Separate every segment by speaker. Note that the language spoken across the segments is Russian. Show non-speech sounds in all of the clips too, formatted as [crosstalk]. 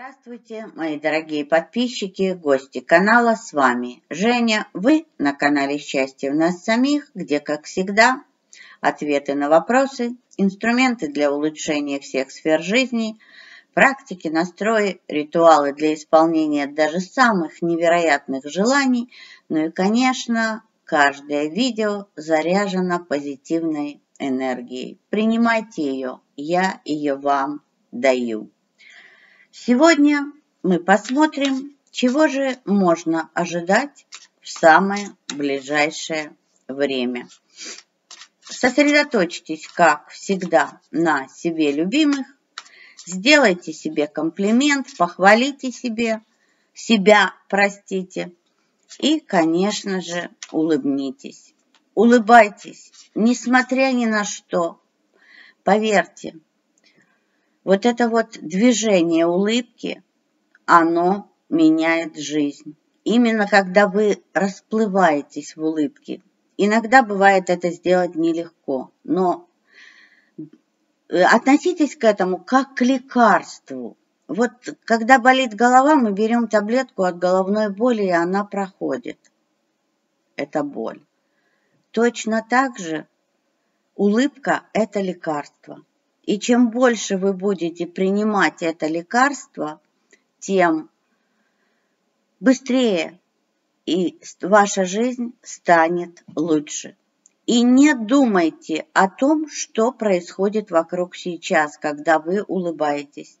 Speaker 1: Здравствуйте, мои дорогие подписчики, гости канала, с вами Женя. Вы на канале «Счастье в нас самих», где, как всегда, ответы на вопросы, инструменты для улучшения всех сфер жизни, практики, настрои, ритуалы для исполнения даже самых невероятных желаний, ну и, конечно, каждое видео заряжено позитивной энергией. Принимайте ее, я ее вам даю. Сегодня мы посмотрим, чего же можно ожидать в самое ближайшее время. Сосредоточьтесь, как всегда, на себе любимых. Сделайте себе комплимент, похвалите себе, себя простите. И, конечно же, улыбнитесь. Улыбайтесь, несмотря ни на что. Поверьте, вот это вот движение улыбки, оно меняет жизнь. Именно когда вы расплываетесь в улыбке. Иногда бывает это сделать нелегко, но э, относитесь к этому как к лекарству. Вот когда болит голова, мы берем таблетку от головной боли, и она проходит. Это боль. Точно так же улыбка – это лекарство. И чем больше вы будете принимать это лекарство, тем быстрее и ваша жизнь станет лучше. И не думайте о том, что происходит вокруг сейчас, когда вы улыбаетесь.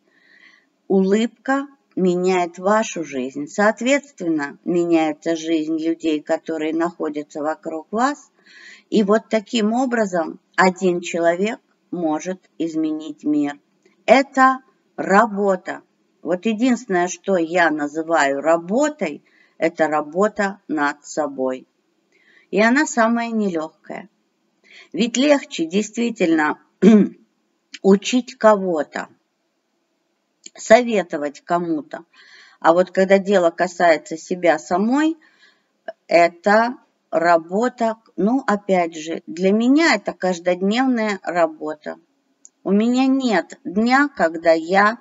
Speaker 1: Улыбка меняет вашу жизнь. Соответственно, меняется жизнь людей, которые находятся вокруг вас. И вот таким образом один человек может изменить мир. Это работа. Вот единственное, что я называю работой, это работа над собой. И она самая нелегкая. Ведь легче действительно [clears throat] учить кого-то, советовать кому-то. А вот когда дело касается себя самой, это работа, ну, опять же, для меня это каждодневная работа. У меня нет дня, когда я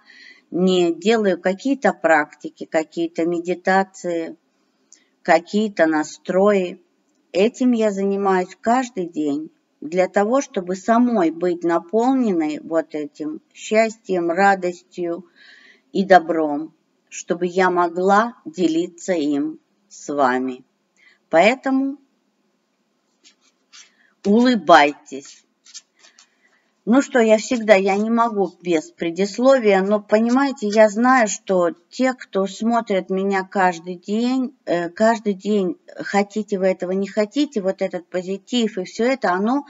Speaker 1: не делаю какие-то практики, какие-то медитации, какие-то настрои. Этим я занимаюсь каждый день для того, чтобы самой быть наполненной вот этим счастьем, радостью и добром, чтобы я могла делиться им с вами. Поэтому улыбайтесь. Ну что, я всегда, я не могу без предисловия, но понимаете, я знаю, что те, кто смотрят меня каждый день, э, каждый день, хотите вы этого, не хотите, вот этот позитив и все это, оно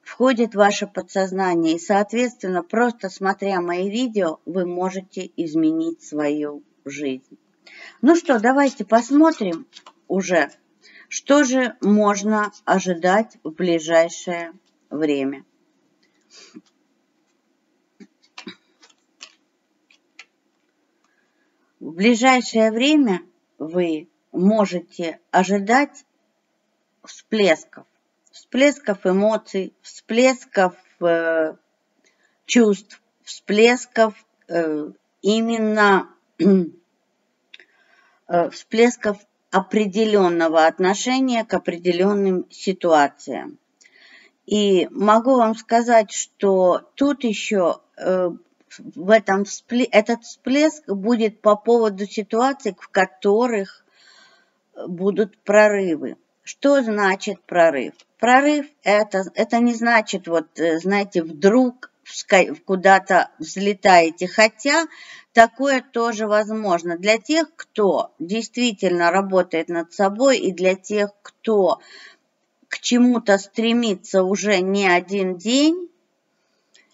Speaker 1: входит в ваше подсознание. И, соответственно, просто смотря мои видео, вы можете изменить свою жизнь. Ну что, давайте посмотрим уже что же можно ожидать в ближайшее время? В ближайшее время вы можете ожидать всплесков, всплесков эмоций, всплесков э, чувств, всплесков э, именно [clears throat] э, всплесков определенного отношения к определенным ситуациям. И могу вам сказать, что тут еще э, в этом этот всплеск будет по поводу ситуаций, в которых будут прорывы. Что значит прорыв? Прорыв это, это не значит, вот, э, знаете, вдруг куда-то взлетаете, хотя такое тоже возможно. Для тех, кто действительно работает над собой и для тех, кто к чему-то стремится уже не один день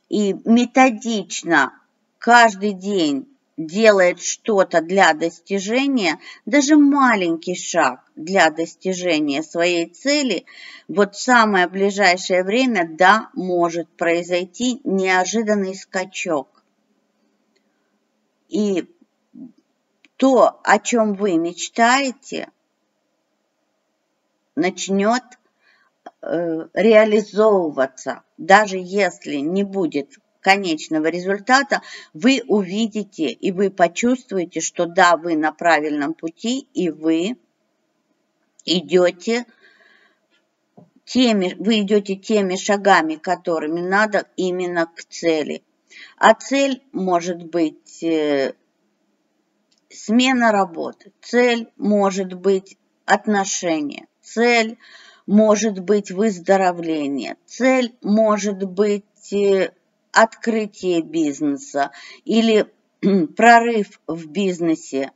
Speaker 1: и методично каждый день делает что-то для достижения, даже маленький шаг для достижения своей цели, вот в самое ближайшее время, да, может произойти неожиданный скачок. И то, о чем вы мечтаете, начнет э, реализовываться, даже если не будет конечного результата, вы увидите и вы почувствуете, что да, вы на правильном пути, и вы идете теми, вы идете теми шагами, которыми надо именно к цели. А цель может быть э, смена работы, цель может быть отношения, цель может быть выздоровление, цель может быть э, открытие бизнеса или [clears throat] прорыв в бизнесе.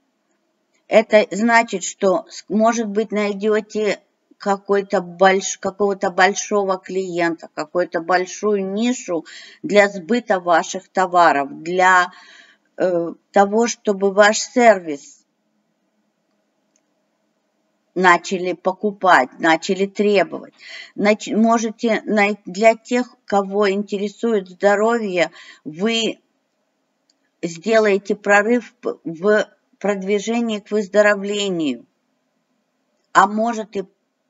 Speaker 1: Это значит, что, может быть, найдете какой-то больш, какого-то большого клиента, какую-то большую нишу для сбыта ваших товаров, для э, того, чтобы ваш сервис начали покупать, начали требовать. Нач, можете для тех, кого интересует здоровье, вы сделаете прорыв в продвижении к выздоровлению. А может и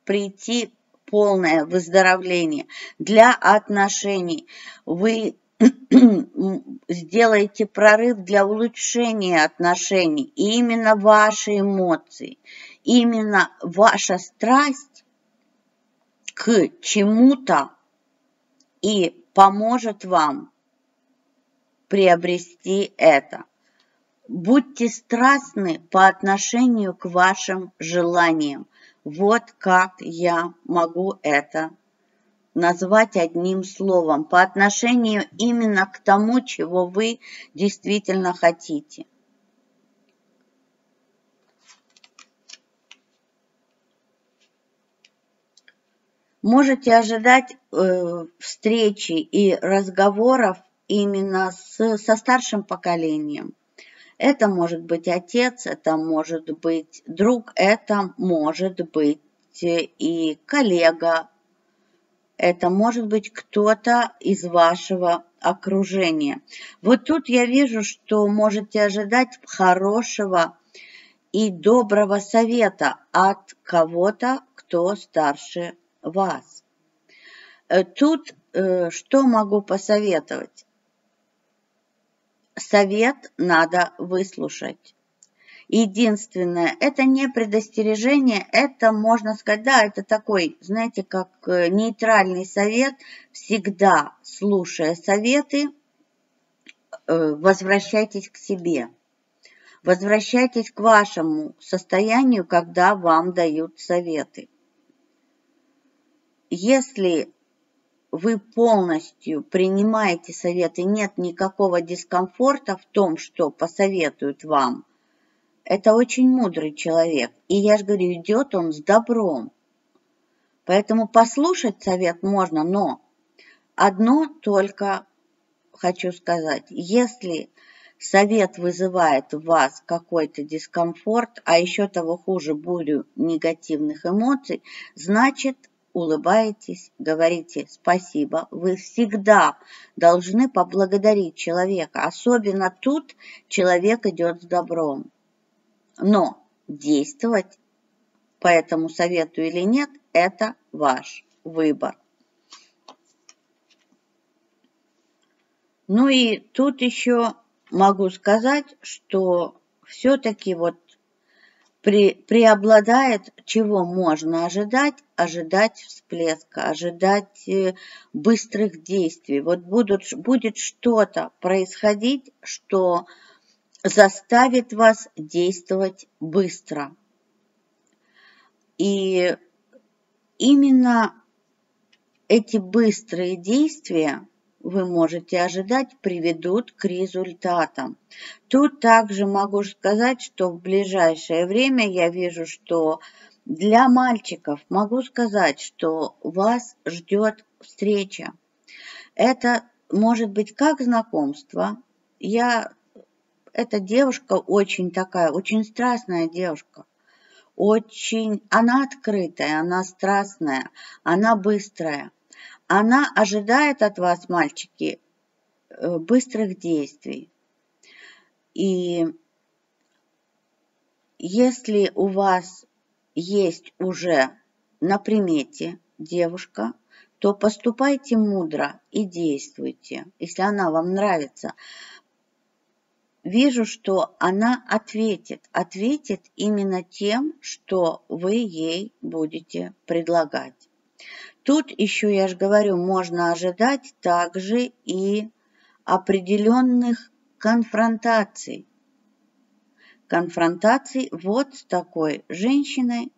Speaker 1: прийти полное выздоровление. Для отношений вы [clears throat] сделаете прорыв для улучшения отношений. И именно ваши эмоции, именно ваша страсть к чему-то и поможет вам приобрести это. Будьте страстны по отношению к вашим желаниям. Вот как я могу это назвать одним словом по отношению именно к тому, чего вы действительно хотите. Можете ожидать э, встречи и разговоров именно с, со старшим поколением – это может быть отец, это может быть друг, это может быть и коллега, это может быть кто-то из вашего окружения. Вот тут я вижу, что можете ожидать хорошего и доброго совета от кого-то, кто старше вас. Э, тут э, что могу посоветовать? совет надо выслушать. Единственное, это не предостережение, это, можно сказать, да, это такой, знаете, как э, нейтральный совет, всегда слушая советы, возвращайтесь к себе. Возвращайтесь к вашему состоянию, когда вам дают советы. Если вы полностью принимаете советы, нет никакого дискомфорта в том, что посоветуют вам, это очень мудрый человек. И я же говорю, идет он с добром. Поэтому послушать совет можно, но одно только хочу сказать. Если совет вызывает в вас какой-то дискомфорт, а еще того хуже бурю негативных эмоций, значит улыбаетесь, говорите спасибо. Вы всегда должны поблагодарить человека. Особенно тут человек идет с добром. Но действовать по этому совету или нет, это ваш выбор. Ну и тут еще могу сказать, что все-таки вот при, преобладает, чего можно ожидать, ожидать всплеска, ожидать э, быстрых действий. Вот будут, будет что-то происходить, что заставит вас действовать быстро. И именно эти быстрые действия вы можете ожидать, приведут к результатам. Тут также могу сказать, что в ближайшее время я вижу, что для мальчиков могу сказать, что вас ждет встреча. Это может быть как знакомство. Я, эта девушка очень такая, очень страстная девушка. Очень, она открытая, она страстная, она быстрая. Она ожидает от вас, мальчики, э, быстрых действий. И если у вас есть уже на примете девушка, то поступайте мудро и действуйте, если она вам нравится. Вижу, что она ответит, ответит именно тем, что вы ей будете предлагать. Тут еще, я же говорю, можно ожидать также и определенных конфронтаций. Конфронтаций вот с такой женщиной,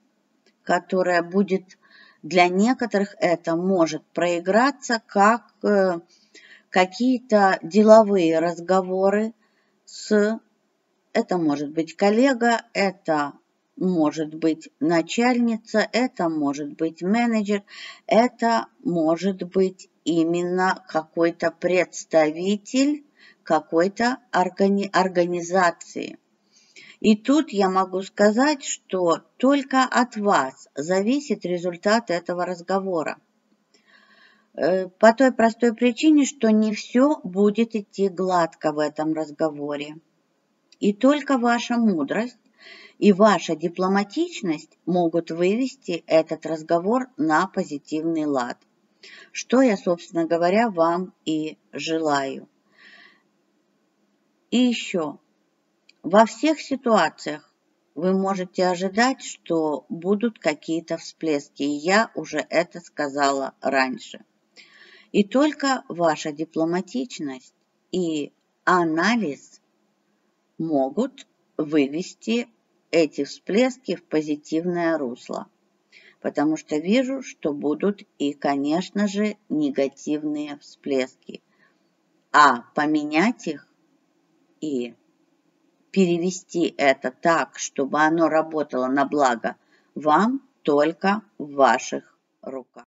Speaker 1: которая будет для некоторых это может проиграться как э, какие-то деловые разговоры с... Это может быть коллега, это может быть начальница, это может быть менеджер, это может быть именно какой-то представитель какой-то органи организации. И тут я могу сказать, что только от вас зависит результат этого разговора. Э, по той простой причине, что не все будет идти гладко в этом разговоре. И только ваша мудрость и ваша дипломатичность могут вывести этот разговор на позитивный лад. Что я, собственно говоря, вам и желаю. И еще, во всех ситуациях вы можете ожидать, что будут какие-то всплески. Я уже это сказала раньше. И только ваша дипломатичность и анализ могут вывести эти всплески в позитивное русло. Потому что вижу, что будут и, конечно же, негативные всплески. А поменять их и перевести это так, чтобы оно работало на благо вам только в ваших руках.